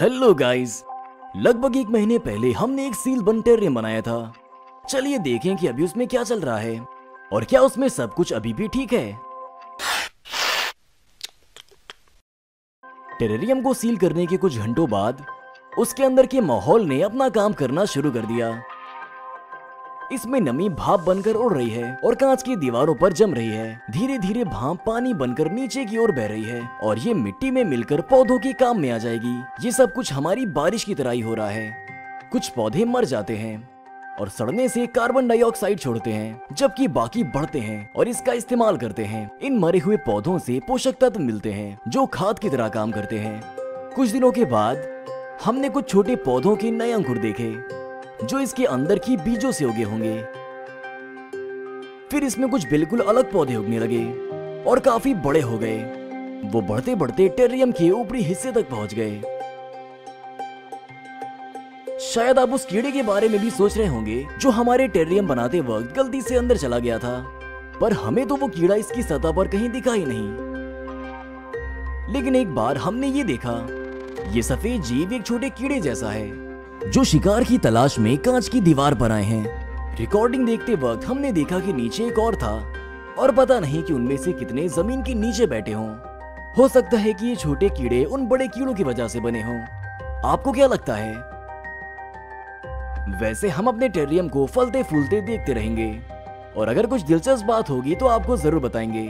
Hello guys लगभग एक महीने पहले हमने एक सील बन टेरियम बनाया था। चलिए देखें कि अभी उसमें क्या चल रहा है। और क्या उसमें सब कुछ अभी भी ठीक है? टेरेरियम को सील करने के कुछ घंटों बाद, उसके अंदर के माहौल ने अपना काम करना शुरू कर दिया। इसमें नमी भाप बनकर उड़ रही है और कांच की दीवारों पर जम रही है। धीरे धीरे भाप पानी बनकर नीचे की ओर बह रही है और ये मिट्टी में मिलकर पौधों के काम में आ जाएगी। ये सब कुछ हमारी बारिश की तरह ही हो रहा है। कुछ पौधे मर जाते हैं और सड़ने से कार्बन डाइऑक्साइड छोड़ते हैं, जबकि बाकी बढ़ते हैं और इसका इस्तेमाल करते हैं। इन मरे हुए पौधों से पोषक तत्व मिलते हैं, जो खाद की तरह काम करते हैं। कुछ दिनों के बाद हमने कुछ छोटे पौधों के नए अंकुर देखे। जो इसके अंदर की बीजों से उगे होंगे। फिर इसमें कुछ बिल्कुल अलग पौधे उगने लगे और काफ़ी बड़े हो गए। वो बढ़ते बढ़ते टेरियम के ऊपरी हिस्से तक पहुँच गए। शायद आप उस कीड़े के बारे में भी सोच रहे होंगे, जो हमारे टेरियम बनाते वक्त गलती से अंदर चला गया था। पर हमें तो वो कीड़ा इसकी सतह पर कहीं दिखा ही नहीं। लेकिन एक बार हमने ये देखा, ये सफ़ेद जीव एक छोटे कीड़े जैसा है। जो शिकार की तलाश में कांच की दीवार पर आए हैं। रिकॉर्डिंग देखते वक्त हमने देखा कि नीचे एक और था, और पता नहीं कि उनमें से कितने ज़मीन के नीचे बैठे हों। हो सकता है कि ये छोटे कीड़े उन बड़े कीड़ों की वजह से बने हों। आपको क्या लगता है? वैसे हम अपने टेरियम को फलते फूलते देखते रहेंगे, और अगर कुछ दिलचस्प बात होगी तो आपको ज़रूर बताएँगे।